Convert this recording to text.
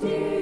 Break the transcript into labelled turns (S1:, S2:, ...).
S1: do.